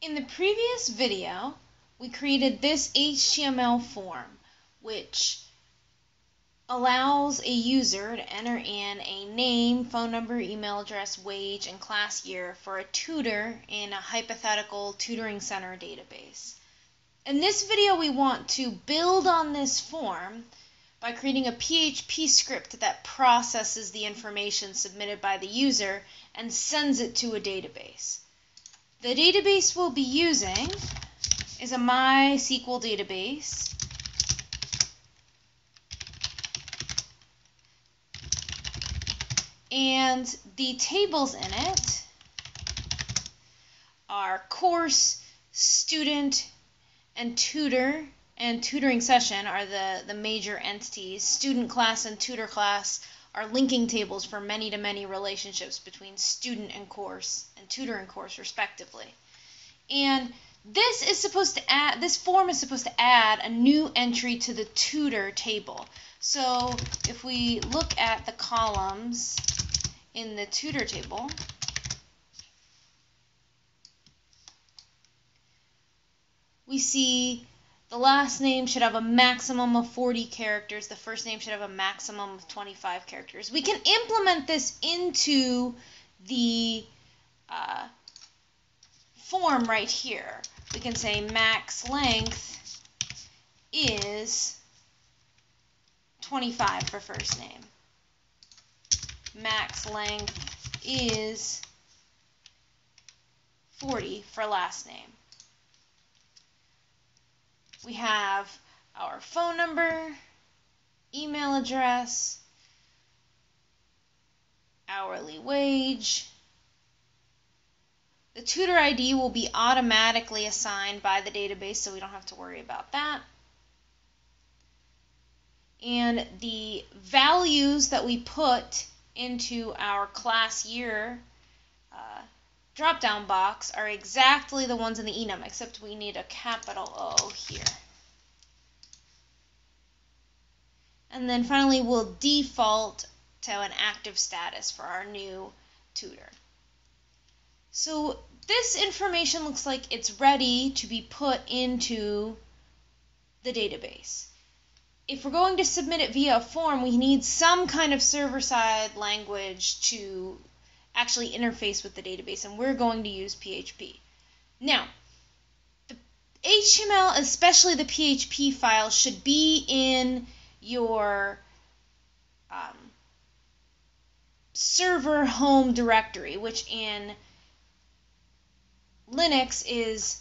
In the previous video, we created this HTML form, which allows a user to enter in a name, phone number, email address, wage, and class year for a tutor in a hypothetical tutoring center database. In this video, we want to build on this form by creating a PHP script that processes the information submitted by the user and sends it to a database. The database we'll be using is a MySQL database. And the tables in it are course, student, and tutor and tutoring session are the, the major entities. Student class and tutor class are linking tables for many to many relationships between student and course and tutor and course respectively. And this is supposed to add this form is supposed to add a new entry to the tutor table. So if we look at the columns in the tutor table, we see the last name should have a maximum of 40 characters. The first name should have a maximum of 25 characters. We can implement this into the uh, form right here. We can say max length is 25 for first name. Max length is 40 for last name we have our phone number, email address, hourly wage. The tutor ID will be automatically assigned by the database, so we don't have to worry about that. And the values that we put into our class year drop down box are exactly the ones in the enum, except we need a capital O here. And then finally, we'll default to an active status for our new tutor. So this information looks like it's ready to be put into the database. If we're going to submit it via a form, we need some kind of server-side language to actually interface with the database, and we're going to use PHP. Now, the HTML, especially the PHP file, should be in your um, server home directory, which in Linux is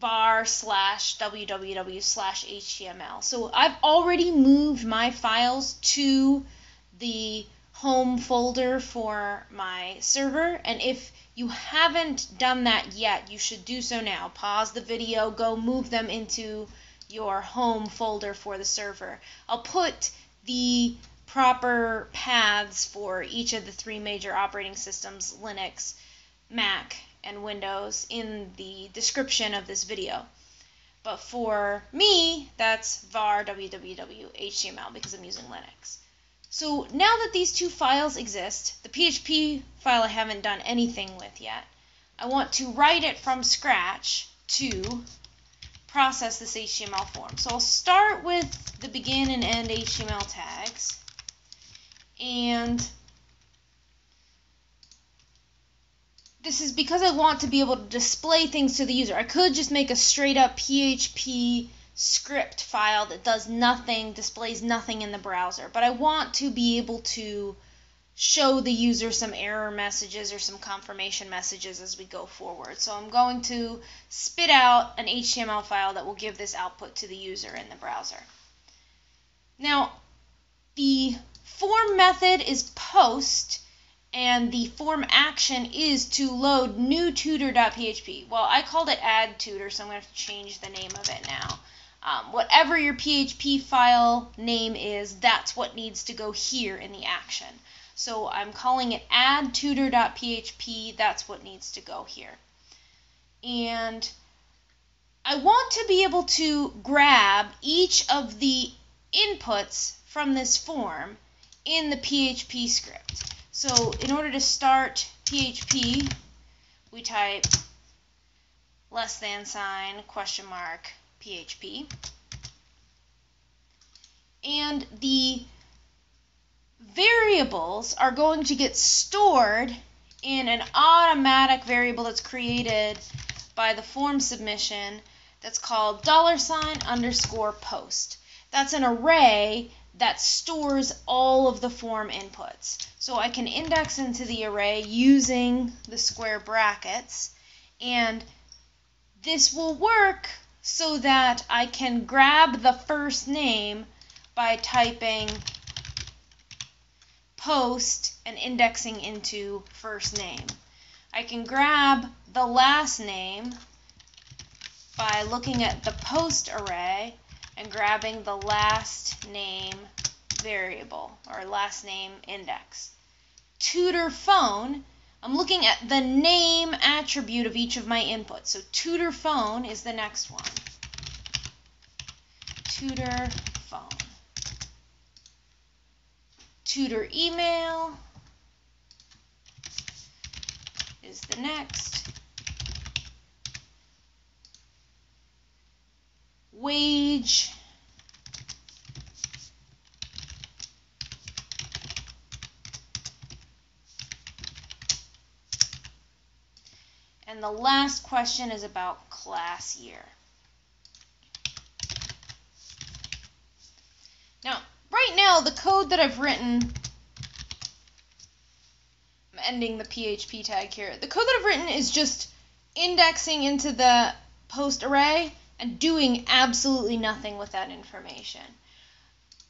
var slash www slash html. So I've already moved my files to the home folder for my server. And if you haven't done that yet, you should do so now. Pause the video, go move them into your home folder for the server. I'll put the proper paths for each of the three major operating systems Linux, Mac, and Windows in the description of this video. But for me, that's var www html because I'm using Linux. So now that these two files exist, the PHP file I haven't done anything with yet, I want to write it from scratch to process this HTML form. So I'll start with the begin and end HTML tags. And this is because I want to be able to display things to the user. I could just make a straight up PHP script file that does nothing, displays nothing in the browser. But I want to be able to show the user some error messages or some confirmation messages as we go forward. So I'm going to spit out an HTML file that will give this output to the user in the browser. Now, the form method is post and the form action is to load new tutor.php. Well, I called it add tutor, so I'm going to change the name of it now. Um, whatever your PHP file name is, that's what needs to go here in the action. So I'm calling it add tutor.php. That's what needs to go here. And I want to be able to grab each of the inputs from this form in the PHP script. So in order to start PHP, we type less than sign, question mark, PHP. And the variables are going to get stored in an automatic variable that's created by the form submission that's called dollar sign underscore post. That's an array that stores all of the form inputs. So I can index into the array using the square brackets and this will work so that I can grab the first name by typing post and indexing into first name. I can grab the last name by looking at the post array and grabbing the last name variable or last name index. Tutor phone, I'm looking at the name attribute of each of my inputs. So tutor phone is the next one. Tutor phone tutor email is the next. Wage And the last question is about class year. Now, right now, the code that I've written, I'm ending the PHP tag here. The code that I've written is just indexing into the post array and doing absolutely nothing with that information.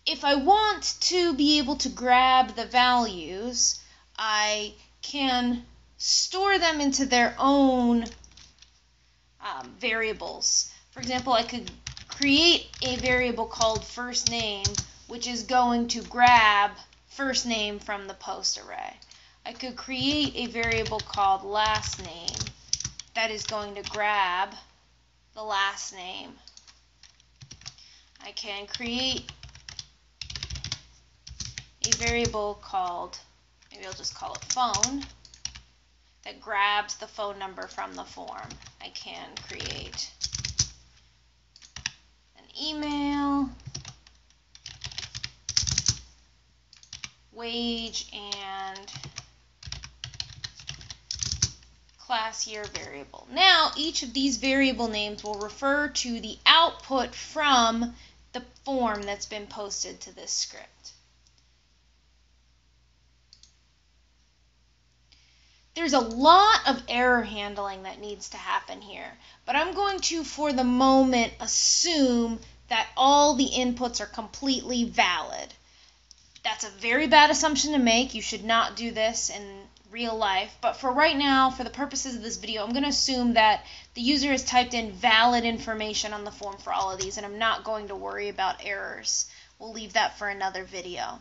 If I want to be able to grab the values, I can store them into their own um, variables. For example, I could create a variable called first name which is going to grab first name from the post array. I could create a variable called last name that is going to grab the last name. I can create a variable called, maybe I'll just call it phone, that grabs the phone number from the form. I can create an email wage and class year variable. Now, each of these variable names will refer to the output from the form that's been posted to this script. There's a lot of error handling that needs to happen here, but I'm going to, for the moment, assume that all the inputs are completely valid. That's a very bad assumption to make. You should not do this in real life. But for right now, for the purposes of this video, I'm going to assume that the user has typed in valid information on the form for all of these, and I'm not going to worry about errors. We'll leave that for another video.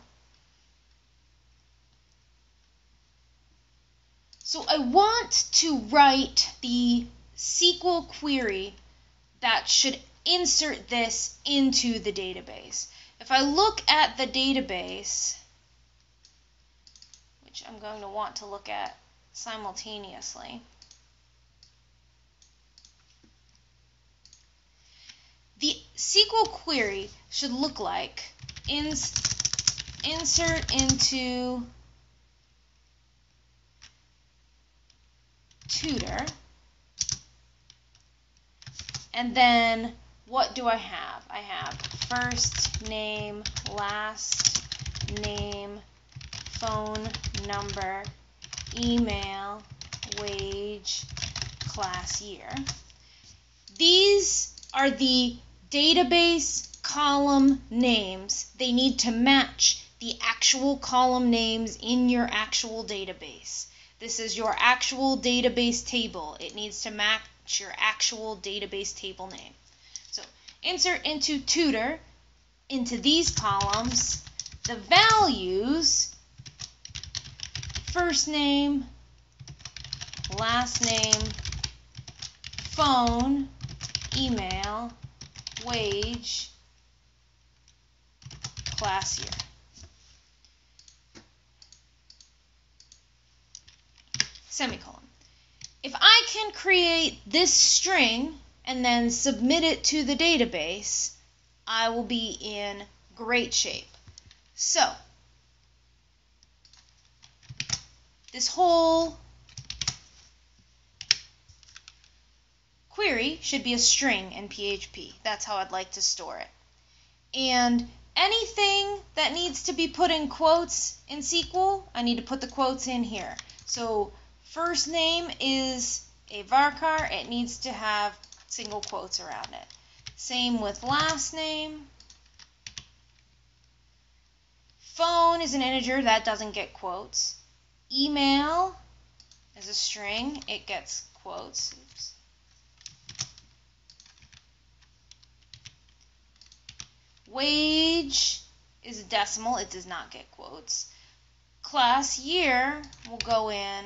So I want to write the SQL query that should insert this into the database. If I look at the database, which I'm going to want to look at simultaneously, the SQL query should look like ins insert into tutor and then what do I have? I have first name, last name, phone number, email, wage, class year. These are the database column names. They need to match the actual column names in your actual database. This is your actual database table. It needs to match your actual database table name. So insert into tutor into these columns the values first name, last name, phone, email, wage, class year. Semicolon. if I can create this string and then submit it to the database, I will be in great shape. So, this whole query should be a string in PHP. That's how I'd like to store it. And anything that needs to be put in quotes in SQL, I need to put the quotes in here. So first name is a varchar. It needs to have single quotes around it. Same with last name. Phone is an integer that doesn't get quotes. Email is a string. It gets quotes. Oops. Wage is a decimal. It does not get quotes. Class year will go in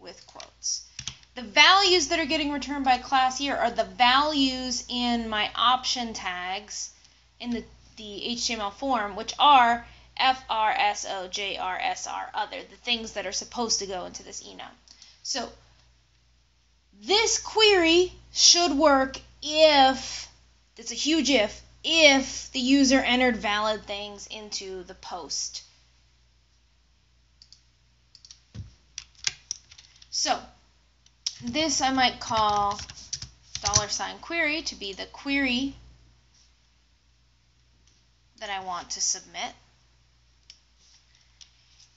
with quotes. The values that are getting returned by class year are the values in my option tags in the, the HTML form, which are FRSOJRSR, other, the things that are supposed to go into this enum. So this query should work if, it's a huge if, if the user entered valid things into the post. So this I might call dollar sign query to be the query that I want to submit.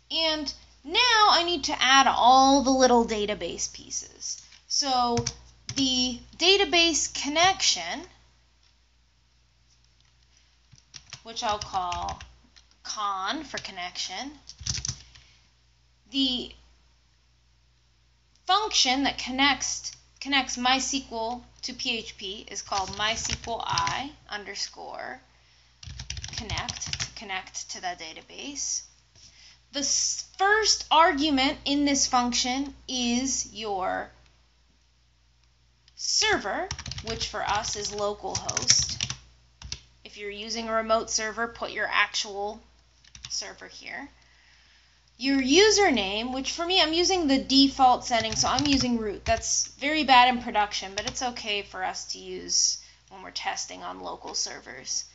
And now I need to add all the little database pieces. So the database connection which I'll call con for connection. The function that connects connects MySQL to PHP is called MySQLi underscore connect to connect to that database. The first argument in this function is your server, which for us is localhost. If you're using a remote server, put your actual server here. Your username, which for me, I'm using the default setting, so I'm using root. That's very bad in production, but it's okay for us to use when we're testing on local servers.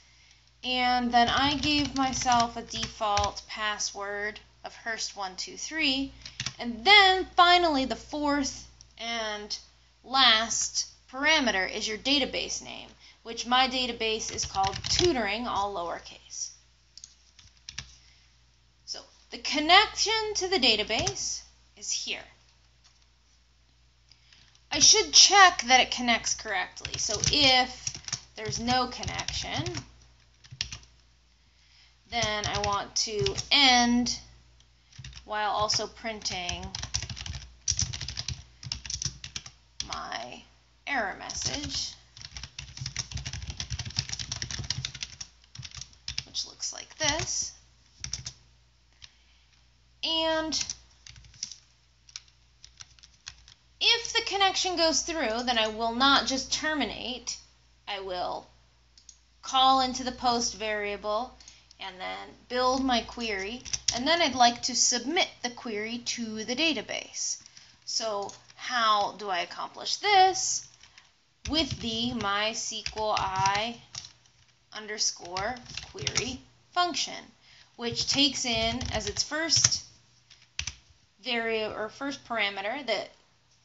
And then I gave myself a default password of Hurst123. And then finally, the fourth and last parameter is your database name which my database is called tutoring, all lowercase. The connection to the database is here. I should check that it connects correctly. So if there's no connection, then I want to end while also printing my error message. Which looks like this. And if the connection goes through, then I will not just terminate. I will call into the post variable and then build my query. And then I'd like to submit the query to the database. So how do I accomplish this? With the MySQLi underscore query function, which takes in as its first variable or first parameter the,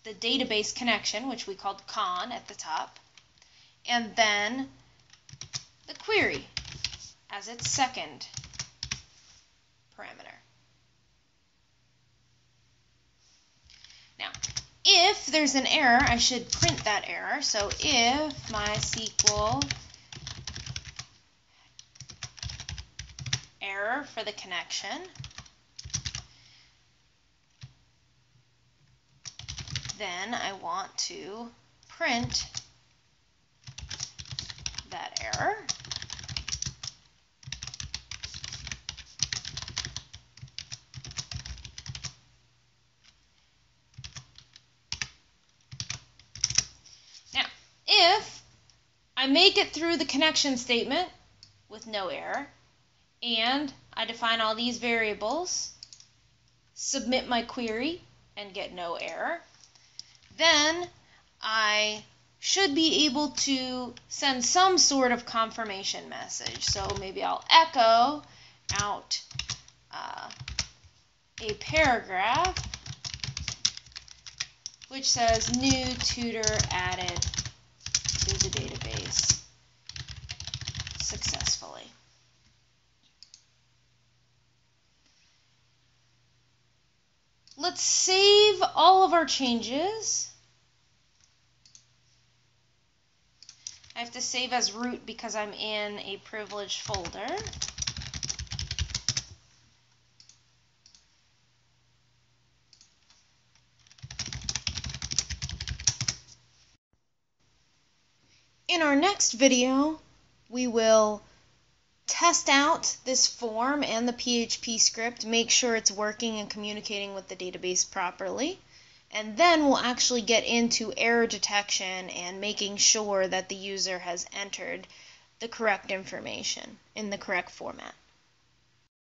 the database connection, which we called con at the top, and then the query as its second parameter. Now, if there's an error, I should print that error. So if MySQL error for the connection. Then I want to print that error. Now, if I make it through the connection statement with no error, and I define all these variables, submit my query, and get no error. Then I should be able to send some sort of confirmation message. So maybe I'll echo out uh, a paragraph which says new tutor added to the database successfully. Let's all our changes. I have to save as root because I'm in a privileged folder. In our next video, we will test out this form and the PHP script, make sure it's working and communicating with the database properly, and then we'll actually get into error detection and making sure that the user has entered the correct information in the correct format.